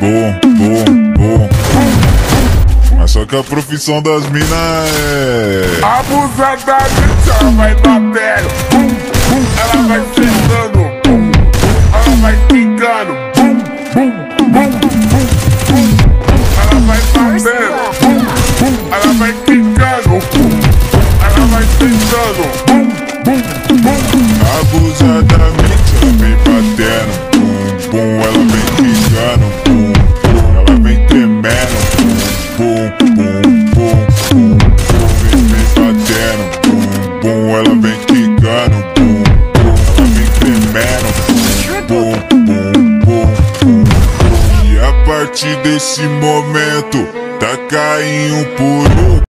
bom, bom. Mas só que a profissão das minas é. Abusada, vai batendo. Ela vai bum, ela vai pingando. Bum, ela vai bum. Abusadamente ela vem batendo. Ela vem bum, ela vem tremendo. Bum. Vem, vem batendo. Bum, bum, ela partir desse momento, tá caindo por um.